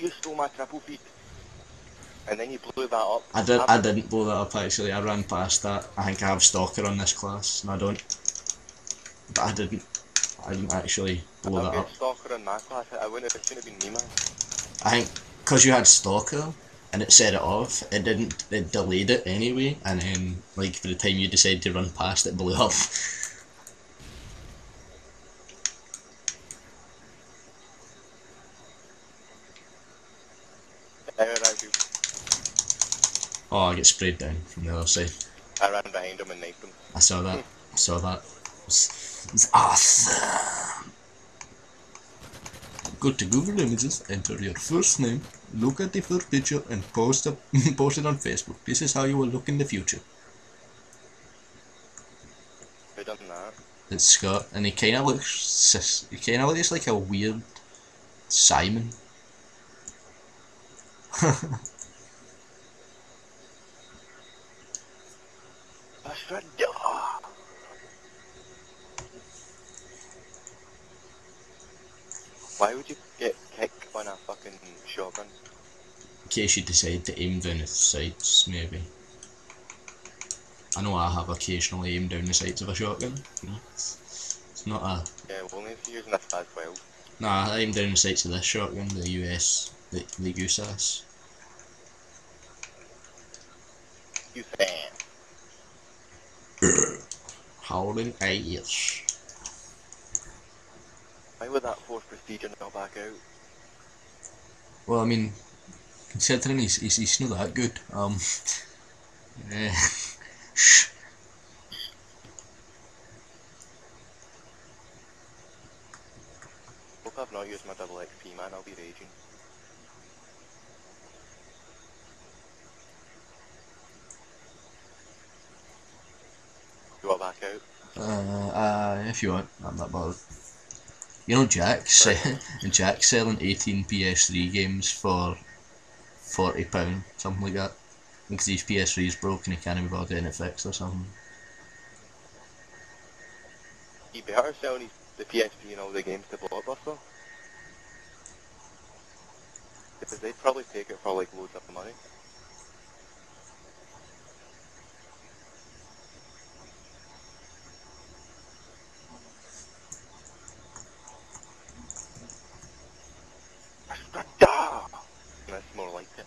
you stole my triple feed. And then you blew that up. I did. I didn't blow that up actually. I ran past that. I think I have stalker on this class, and I don't. But I didn't. I didn't actually blow that up. stalker in my class. I wouldn't have, it shouldn't have been me, man. I think because you had stalker and it set it off, it didn't. It delayed it anyway, and then like by the time you decided to run past, it blew up. I realised you. Oh, I get sprayed down from the other side. I ran behind him and knifed him. I saw that. I saw that. It's, was, it awesome. Go to Google Images, enter your first name, look at the first picture, and post it, post it on Facebook. This is how you will look in the future. Who done that? It's Scott, and he kind of looks. He kind of looks like a weird Simon. That's right. Duh. Why would you get kicked on a fucking shotgun? In case you decide to aim down the sights, maybe. I know I have occasionally aimed down the sights of a shotgun. You know, it's, it's not a Yeah, well, only if you're using a SPAS 12. Nah, I aimed down the sights of this shotgun, the US, the, the USAS. You fan. Howling ears. Why would that force prestige and not back out? Well, I mean, considering he's, he's, he's not that good, um, eh, shh. Hope I've not used my double XP, man. I'll be raging. You want back out? Uh, uh, if you want, I'm not bothered. You know, Jack's, and Jack's selling 18 PS3 games for £40, something like that. Because his PS3 is broken, he can't be bothered getting it fixed or something. You better selling these- the PSP and all the games to Blockbuster. Because they'd probably take it for like loads of money. That's more like it.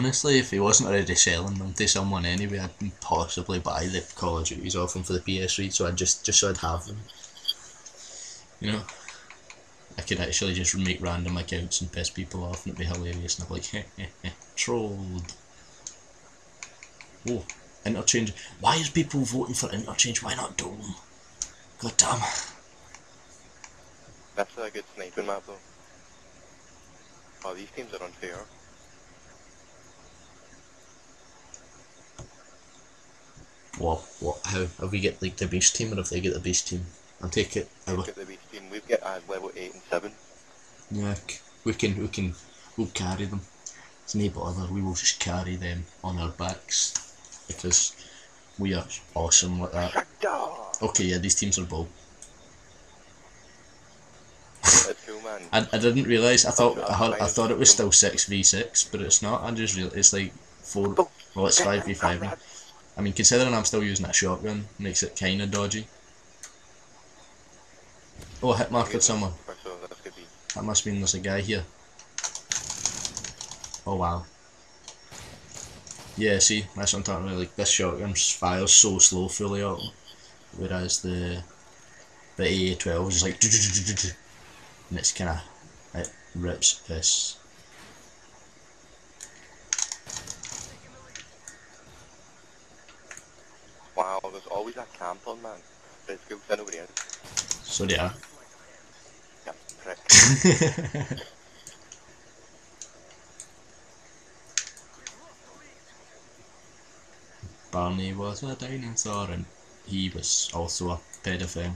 Honestly, if he wasn't already selling them to someone anyway, I'd possibly buy the Call of Duties off him for the PS3, so I'd just just so I'd have them. You know, I could actually just make random accounts and piss people off, and it'd be hilarious. And like, heh heh heh, trolled. Oh, interchange. Why is people voting for interchange? Why not Dome? God damn. That's a good sniping map though. Oh, these teams are unfair. What? What? How? Have we get like the beast team, or if they get the beast team? I'll take it. I. Look at the beast team. We've got uh, level 8 and 7. Yeah, we can, we can, we'll carry them. It's no bother, we will just carry them on our backs. Because we are awesome like that. Okay, yeah, these teams are bull. That's cool, man. I, I didn't realise, I thought I, had, I thought it was still 6v6, but it's not, I just realised it's like 4, well it's 5v5. now. I mean, considering I'm still using a shotgun, makes it kinda dodgy. Oh, hit marked someone. That must mean there's a guy here. Oh wow. Yeah, see, that's what I'm talking about. Like this shotgun fires so slow fully auto, whereas the the AA12 is like and it's kind of it rips piss. Wow, there's always a camp on, man. But it's 'cause nobody is. So yeah. Yeah, prick. Barney was a dinosaur and he was also a pedophile.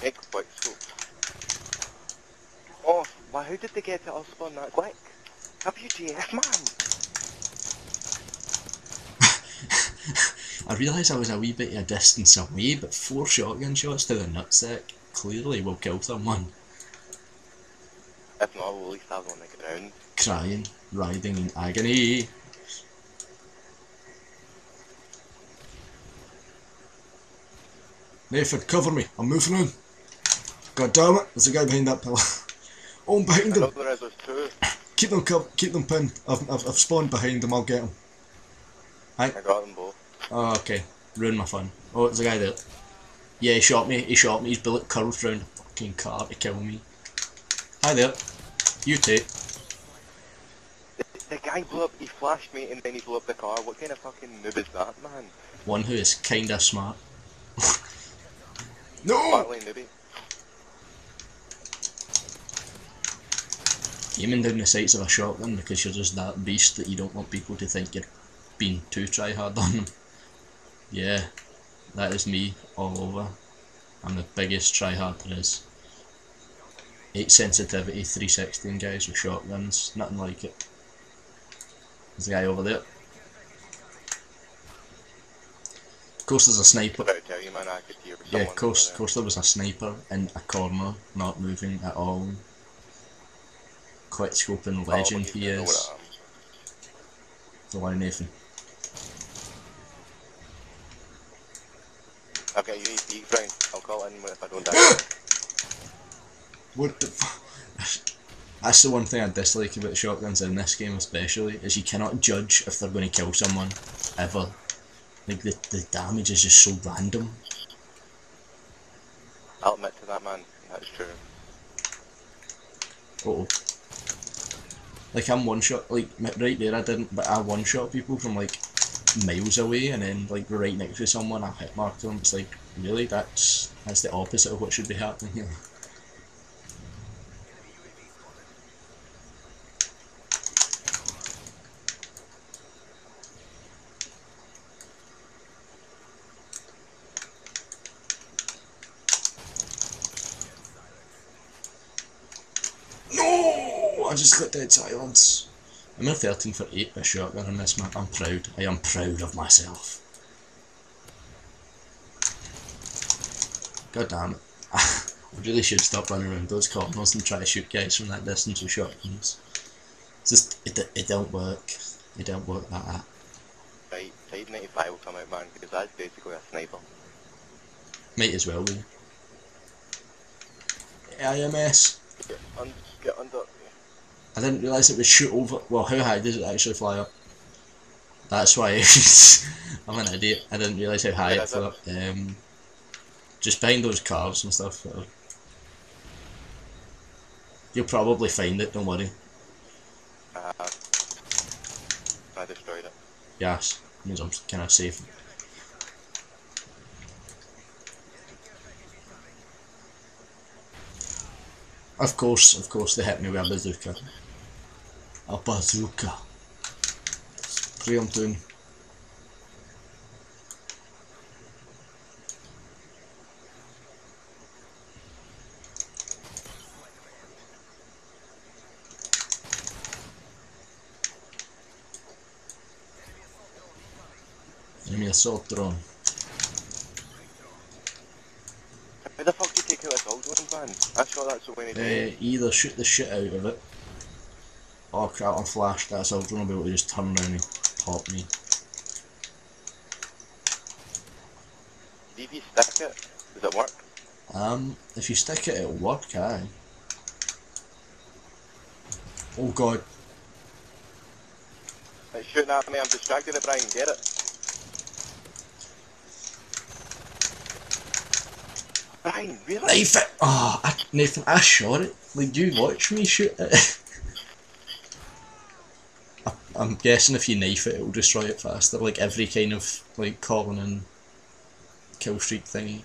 Big quick scope. Oh, why, how did they get to us spawn that quick? WGF, man! I realised I was a wee bit of a distance away, but four shotgun shots to the nutsack clearly will kill someone. If not, we'll at least have on the ground. Crying, writhing in agony. Nathan, cover me. I'm moving in. God damn it, there's a guy behind that pillar. oh, I'm behind I him. there is, there's two. Keep them keep them pinned. I've, I've, I've spawned behind them, I'll get him. I got them both. Oh, okay. Ruined my fun. Oh, there's a guy there. Yeah, he shot me. He shot me. His bullet curved round the fucking car to kill me. Hi there. You take. The, the guy blew up, he flashed me and then he blew up the car. What kind of fucking noob is that, man? One who is kinda smart. no! Aiming down the sights of a shotgun because you're just that beast that you don't want people to think you're being too try hard on them. Yeah, that is me all over. I'm the biggest try hard there is. 8 sensitivity, 316 guys with shotguns, nothing like it. There's a guy over there. Of course there's a sniper. About to tell you, man, I could hear Yeah, of course, of course there was a sniper in a corner, not moving at all. Quick scoping there. legend Oh, he is. The one Nathan. I am. I've got UAV friend. I'll call in if I don't die. What the f- That's the one thing I dislike about shotguns in this game especially, is you cannot judge if they're going to kill someone, ever. Like, the, the damage is just so random. I'll admit to that, man. That is true. oh Like, I'm one shot, like, right there I didn't, but I one shot people from, like, miles away, and then, like, right next to someone, I hit marked them. It's like, really? That's, that's the opposite of what should be happening here. No! I just got dead silence. I'm in 13 for 8 with shotgun on this map. I'm proud. I am proud of myself. God damn it. I really should stop running around those corners and try to shoot guys from that distance with shotguns. It's just, it, it don't work. It don't work like that. Right, Type 95 will come out, man, because that's basically a sniper. Might as well be. IMS. Get, un- get under. I didn't realise it would shoot over. Well, how high does it actually fly up? That's why I'm an idiot. I didn't realise how high Yeah, it flew up. Um, just behind those cars and stuff. that You'll probably find it. Don't worry. Uh, I destroyed it. Yes, means I'm kind of safe. Of course, of course, they hit me with a bazooka. A bazooka. Spray 'em down. Drone. How the fuck do you take out a dog one, man? I saw that so many times. either shoot the shit out of it, or crap on flash, that assault going to be able to just turn around and pop me. If you stick it, does it work? Um, if you stick it, it'll work, aye. Oh god, It's shooting at me, I'm distracted, Brian, get it. Brian, really? knife it! Oh, I, Nathan, I shot it. Like, you watch me shoot it. I'm guessing if you knife it, it'll destroy it faster. Like every kind of like Colin and kill streak thingy.